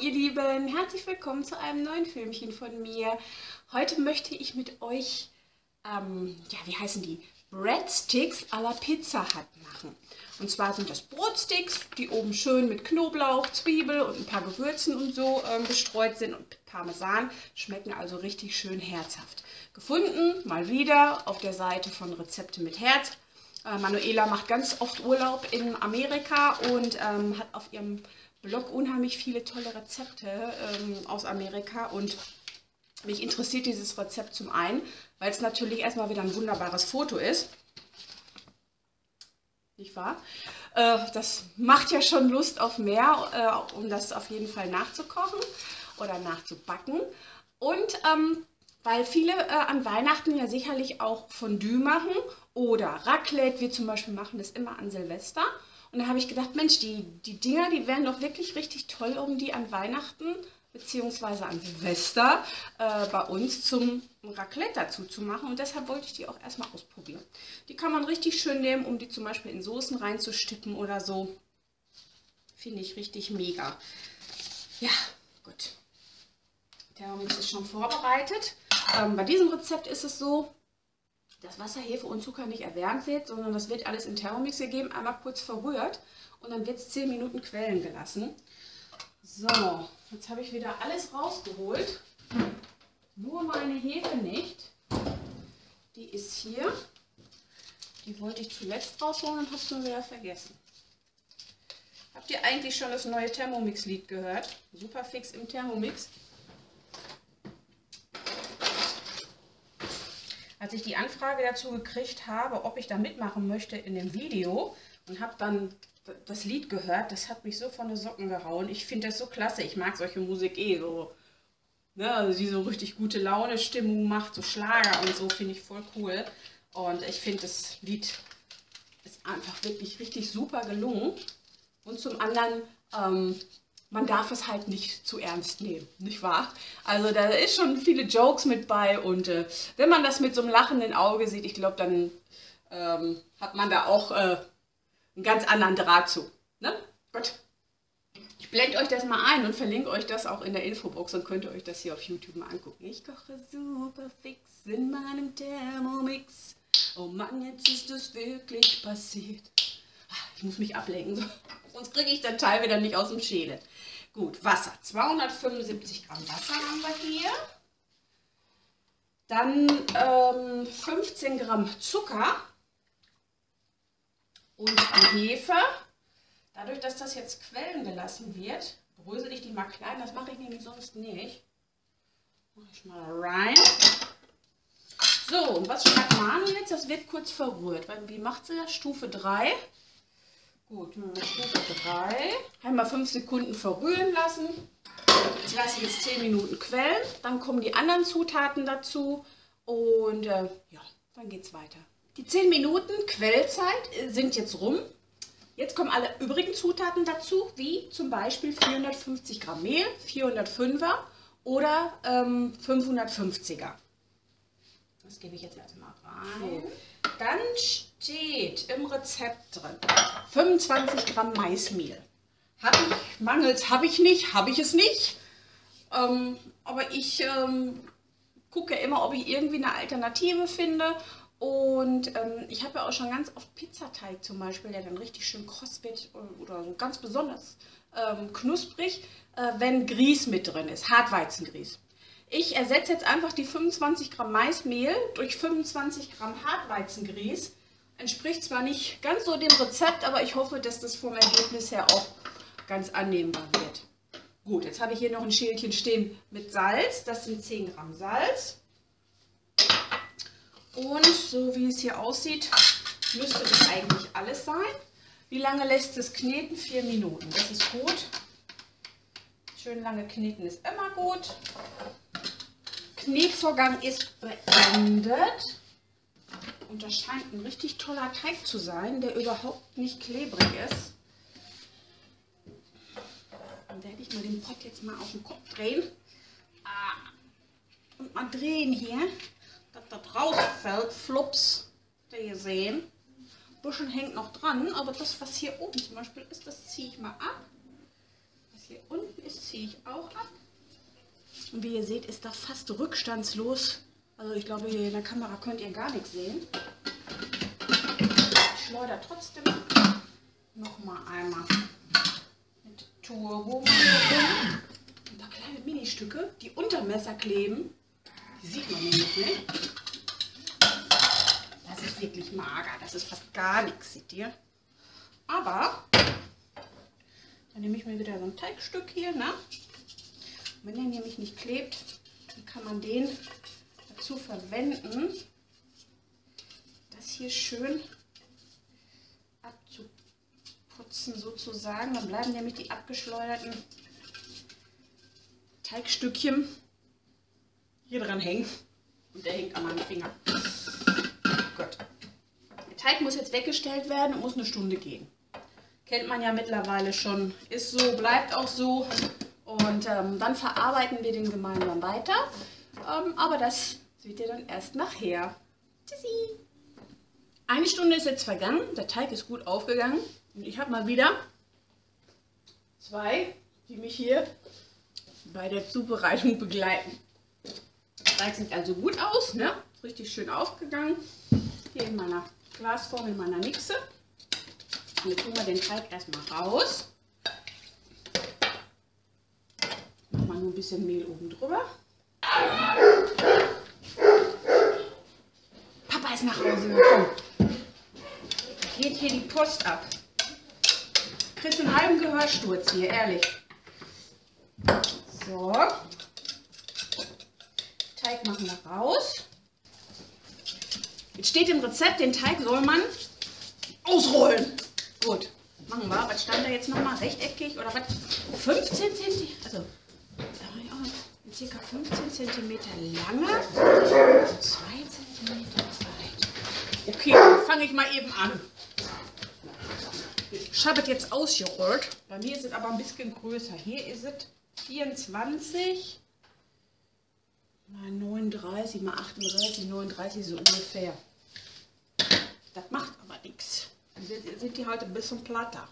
ihr Lieben, herzlich willkommen zu einem neuen Filmchen von mir. Heute möchte ich mit euch, ähm, ja, wie heißen die? Breadsticks à la Pizza Hut machen. Und zwar sind das Brotsticks, die oben schön mit Knoblauch, Zwiebel und ein paar Gewürzen und so ähm, bestreut sind und Parmesan. Schmecken also richtig schön herzhaft. Gefunden, mal wieder, auf der Seite von Rezepte mit Herz. Äh, Manuela macht ganz oft Urlaub in Amerika und ähm, hat auf ihrem Blog unheimlich viele tolle Rezepte ähm, aus Amerika und mich interessiert dieses Rezept zum einen, weil es natürlich erstmal wieder ein wunderbares Foto ist. Nicht wahr? Äh, das macht ja schon Lust auf mehr, äh, um das auf jeden Fall nachzukochen oder nachzubacken. Und ähm, weil viele äh, an Weihnachten ja sicherlich auch Fondue machen oder Raclette. Wir zum Beispiel machen das immer an Silvester. Und da habe ich gedacht, Mensch, die, die Dinger, die wären doch wirklich richtig toll, um die an Weihnachten bzw. an Silvester äh, bei uns zum Raclette dazu zu machen. Und deshalb wollte ich die auch erstmal ausprobieren. Die kann man richtig schön nehmen, um die zum Beispiel in Soßen reinzustippen oder so. Finde ich richtig mega. Ja, gut. Der Thermomix ist schon vorbereitet. Ähm, bei diesem Rezept ist es so, dass Wasser, Hefe und Zucker nicht erwärmt wird, sondern das wird alles in Thermomix gegeben, einmal kurz verrührt und dann wird es 10 Minuten quellen gelassen. So, jetzt habe ich wieder alles rausgeholt. Nur meine Hefe nicht. Die ist hier. Die wollte ich zuletzt rausholen und habe es nur wieder vergessen. Habt ihr eigentlich schon das neue Thermomix-Lied gehört? Super fix im Thermomix. Als ich die Anfrage dazu gekriegt habe, ob ich da mitmachen möchte in dem Video und habe dann das Lied gehört, das hat mich so von den Socken gehauen. Ich finde das so klasse. Ich mag solche Musik eh so. Ne, also die so richtig gute Laune, Stimmung macht, so Schlager und so, finde ich voll cool. Und ich finde das Lied ist einfach wirklich richtig super gelungen. Und zum anderen ähm, man darf es halt nicht zu ernst nehmen, nicht wahr? Also da ist schon viele Jokes mit bei und äh, wenn man das mit so einem lachenden Auge sieht, ich glaube, dann ähm, hat man da auch äh, einen ganz anderen Draht zu. Ne? Gut. Ich blende euch das mal ein und verlinke euch das auch in der Infobox und könnt ihr euch das hier auf YouTube mal angucken. Ich koche super fix in meinem Thermomix. Oh Mann, jetzt ist es wirklich passiert. Ich muss mich ablenken, sonst kriege ich den Teil wieder nicht aus dem Schädel. Gut, Wasser. 275 Gramm Wasser haben wir hier. Dann ähm, 15 Gramm Zucker und Hefe. Dadurch, dass das jetzt quellen gelassen wird, brösel ich die mal klein. Das mache ich nämlich sonst nicht. Mache ich mal rein. So, und was schreibt Manu jetzt? Das wird kurz verrührt. Wie macht sie das? Stufe 3. Gut, Stufe 3. Einmal 5 Sekunden verrühren lassen. Jetzt lasse ich es 10 Minuten quellen. Dann kommen die anderen Zutaten dazu. Und äh, ja, dann geht es weiter. Die 10 Minuten Quellzeit äh, sind jetzt rum. Jetzt kommen alle übrigen Zutaten dazu, wie zum Beispiel 450 Gramm Mehl, 405er oder ähm, 550er. Das gebe ich jetzt erstmal rein. So. Dann steht im Rezept drin 25 Gramm Maismehl. Habe ich, mangels habe ich nicht, habe ich es nicht. Ähm, aber ich ähm, gucke immer, ob ich irgendwie eine Alternative finde. Und ähm, ich habe ja auch schon ganz oft Pizzateig zum Beispiel, der dann richtig schön kross wird oder so ganz besonders ähm, knusprig, äh, wenn Grieß mit drin ist, Hartweizengrieß. Ich ersetze jetzt einfach die 25 Gramm Maismehl durch 25 Gramm Hartweizengrieß Entspricht zwar nicht ganz so dem Rezept, aber ich hoffe, dass das vom Ergebnis her auch ganz annehmbar wird. Gut, jetzt habe ich hier noch ein Schälchen stehen mit Salz. Das sind 10 Gramm Salz. Und so wie es hier aussieht, müsste das eigentlich alles sein. Wie lange lässt es kneten? Vier Minuten. Das ist gut. Schön lange kneten ist immer gut. Knetvorgang ist beendet. Und das scheint ein richtig toller Teig zu sein, der überhaupt nicht klebrig ist. Dann werde ich mal den Pott jetzt mal auf den Kopf drehen. Ah. Und mal drehen hier, dass das rausfällt. Flups. Habt ihr gesehen? Ein hängt noch dran, aber das, was hier oben zum Beispiel ist, das ziehe ich mal ab. Was hier unten ist, ziehe ich auch ab. Und wie ihr seht, ist das fast rückstandslos. Also ich glaube, hier in der Kamera könnt ihr gar nichts sehen. Ich schleudere trotzdem noch mal einmal mit Turbo ein paar kleine Ministücke, die unter Messer kleben. Die sieht man nämlich nicht. Das ist wirklich mager. Das ist fast gar nichts, seht ihr. Aber dann nehme ich mir wieder so ein Teigstück hier. Ne? Wenn der nämlich nicht klebt, dann kann man den dazu verwenden, das hier schön abzuputzen sozusagen. Dann bleiben nämlich die abgeschleuderten Teigstückchen hier dran hängen. Und der hängt an meinem Finger. Gut. Der Teig muss jetzt weggestellt werden und muss eine Stunde gehen. Kennt man ja mittlerweile schon. Ist so, bleibt auch so. Und ähm, dann verarbeiten wir den gemeinsam weiter. Ähm, aber das seht ihr dann erst nachher. Tschüssi! Eine Stunde ist jetzt vergangen. Der Teig ist gut aufgegangen. Und ich habe mal wieder zwei, die mich hier bei der Zubereitung begleiten. Der Teig sieht also gut aus, ne? Richtig schön aufgegangen. Hier in meiner Glasform, in meiner Mixe. Und jetzt tun wir den Teig erstmal raus. Machen wir nur ein bisschen Mehl oben drüber. Ist nach Hause gekommen. Geht hier die Post ab. Kriegst einen halben Gehörsturz hier, ehrlich. So. Teig machen wir raus. Jetzt steht im Rezept, den Teig soll man ausrollen. Gut, machen wir. Was stand da jetzt nochmal? Rechteckig oder was? 15 cm? Also, circa 15 cm lange, 2 cm breit. Okay, dann fange ich mal eben an. Ich habe es jetzt ausgerollt. Bei mir ist es aber ein bisschen größer. Hier ist es 24 mal 39 mal 38, 39 so ungefähr. Das macht aber nichts. Dann sind die halt ein bisschen platter.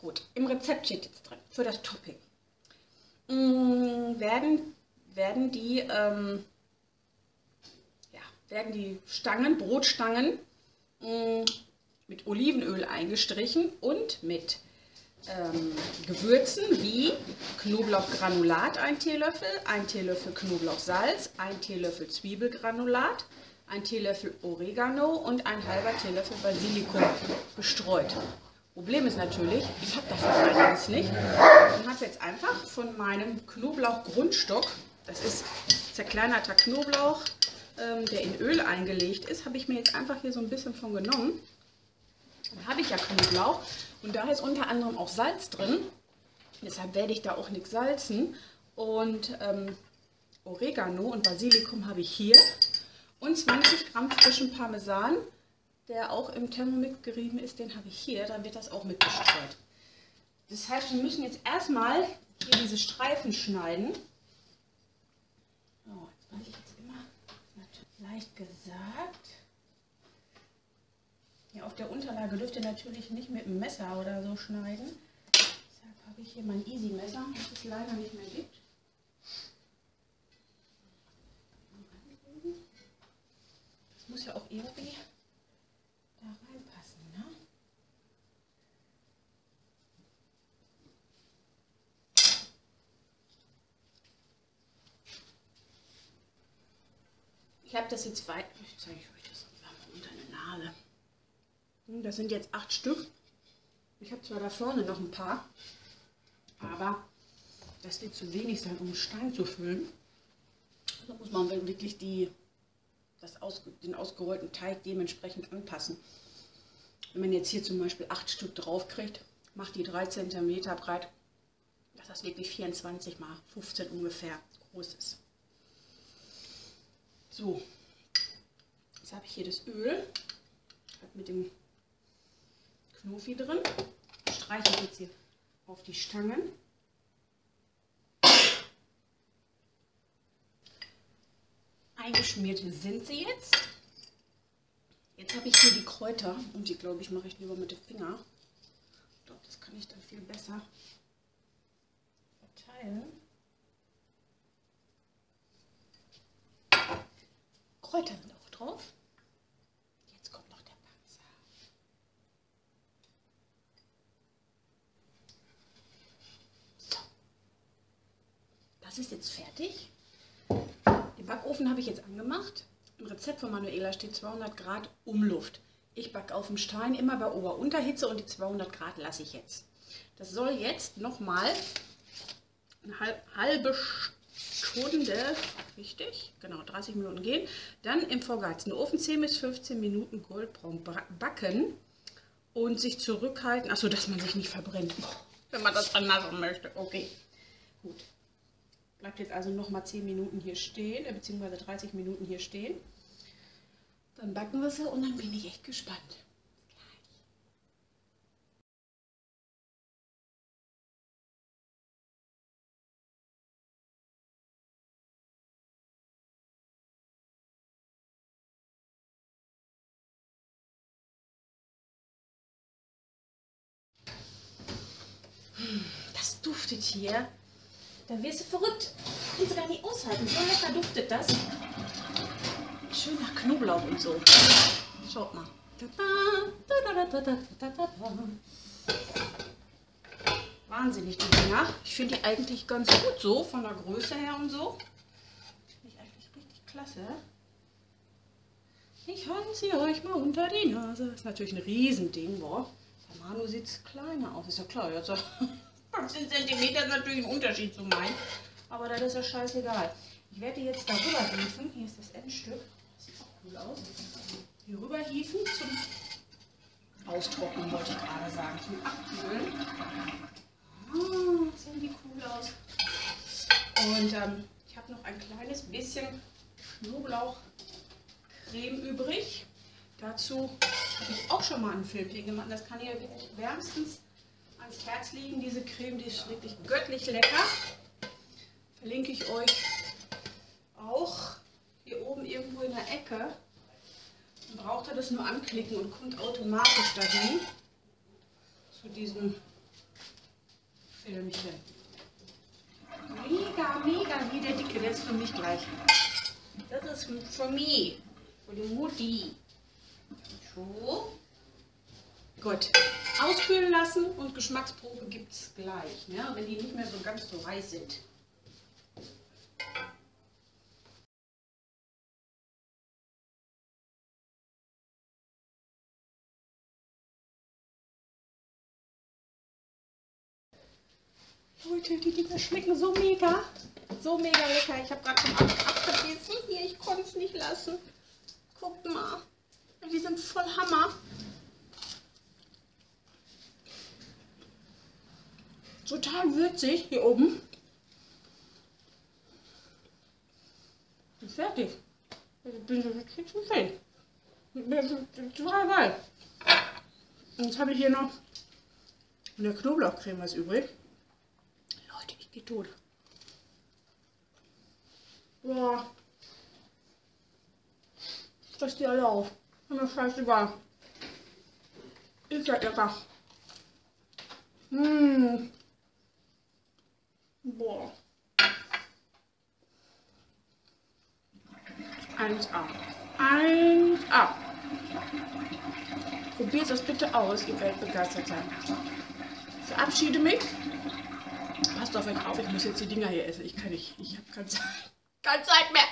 Gut, im Rezept steht jetzt drin, für das Topping. Mh, werden, werden, die, ähm, werden die Stangen, Brotstangen mh, mit Olivenöl eingestrichen und mit ähm, Gewürzen wie Knoblauchgranulat ein Teelöffel, ein Teelöffel Knoblauchsalz, ein Teelöffel Zwiebelgranulat, ein Teelöffel Oregano und ein halber Teelöffel Basilikum bestreut. Problem ist natürlich, ich habe davon einiges nicht und habe jetzt einfach von meinem Knoblauchgrundstock, das ist zerkleinerter Knoblauch, ähm, der in Öl eingelegt ist, habe ich mir jetzt einfach hier so ein bisschen von genommen. Dann habe ich ja Knoblauch und da ist unter anderem auch Salz drin. Deshalb werde ich da auch nichts salzen. Und ähm, Oregano und Basilikum habe ich hier. Und 20 Gramm frischen Parmesan, der auch im Thermomix gerieben ist, den habe ich hier. Dann wird das auch mitgestreut. Das heißt, wir müssen jetzt erstmal hier diese Streifen schneiden. So, jetzt leicht gesagt. Ja, auf der Unterlage dürft ihr natürlich nicht mit dem Messer oder so schneiden. Deshalb habe ich hier mein Easy Messer, das es leider nicht mehr gibt. Das muss ja auch irgendwie da reinpassen, ne? Ich habe das jetzt weit. Ich zeige euch das unter eine Nase. Hm, das sind jetzt acht Stück. Ich habe zwar da vorne noch ein paar, aber das wird zu wenig sein, um Stein zu füllen. Da muss man wirklich die, das aus, den ausgerollten Teig dementsprechend anpassen. Wenn man jetzt hier zum Beispiel acht Stück drauf kriegt, macht die 3 cm breit, dass das wirklich 24 mal 15 ungefähr groß ist. So, jetzt habe ich hier das Öl mit dem Knofi drin. Streiche ich jetzt hier auf die Stangen. Eingeschmiert sind sie jetzt. Jetzt habe ich hier die Kräuter und die, glaube ich, mache ich lieber mit dem Finger. Ich glaube, das kann ich dann viel besser verteilen. Kräuter sind auch drauf. Jetzt kommt noch der Panzer. So. Das ist jetzt fertig. Den Backofen habe ich jetzt angemacht. Im Rezept von Manuela steht 200 Grad Umluft. Ich backe auf dem Stein immer bei Ober-Unterhitze und die 200 Grad lasse ich jetzt. Das soll jetzt nochmal eine halbe Stunde, richtig, genau 30 Minuten gehen. Dann im vorgeheizten Ofen 10 bis 15 Minuten goldbraun backen und sich zurückhalten. Achso, dass man sich nicht verbrennt, wenn man das machen möchte. Okay, gut. Bleibt jetzt also nochmal 10 Minuten hier stehen, äh, beziehungsweise 30 Minuten hier stehen. Dann backen wir sie und dann bin ich echt gespannt. Duftet hier. Da wirst du verrückt. Kannst du gar nicht aushalten. So lecker duftet das. Schön nach Knoblauch und so. Schaut mal. Wahnsinnig, die Dinger. Ich finde die eigentlich ganz gut so, von der Größe her und so. Finde ich eigentlich richtig klasse. Ich halte sie euch mal unter die Nase. Das ist natürlich ein Riesending, boah. Bei Manu sieht kleiner aus. Ist ja klar, jetzt 15 cm ist natürlich ein Unterschied zu meinen. Aber das ist ja scheißegal. Ich werde die jetzt darüber hieven. Hier ist das Endstück. Das sieht auch cool aus. Hier rüber hieven zum Austrocknen, wollte ich gerade sagen. Zum Abkühlen. Ah, sehen die cool aus. Und ähm, ich habe noch ein kleines bisschen Knoblauchcreme übrig. Dazu habe ich auch schon mal ein Filmchen gemacht. Das kann ihr wirklich wärmstens ans Herz liegen. Diese Creme, die ist wirklich göttlich lecker. Verlinke ich euch auch hier oben irgendwo in der Ecke. Dann braucht ihr das nur anklicken und kommt automatisch dahin zu diesem Filmchen. Mega, mega, wie der Dicke, der ist für mich gleich. Das ist für mich, für die Mutti. So. Gut. Auskühlen lassen und Geschmacksprobe gibt es gleich, ne? wenn die nicht mehr so ganz so heiß sind. Leute, die Dinger schmecken so mega. So mega lecker. Ich habe gerade schon abgebissen. Hier, ich konnte es nicht lassen. Guckt mal. Die sind voll Hammer. Total würzig hier oben. Bin fertig. Ich bin jetzt zu viel. Total geil. Und jetzt habe ich hier noch eine Knoblauchcreme was übrig. Die tot. Boah. Frisch die alle auf. Ist mir scheißegal. Ist ja lecker. Mmh. Boah. 1A. 1A. Probiert das bitte aus, ihr werdet begeistert sein. Ich verabschiede mich. Passt auf euch auf, ich muss jetzt die Dinger hier essen. Ich kann nicht, ich habe keine Zeit, keine Zeit mehr.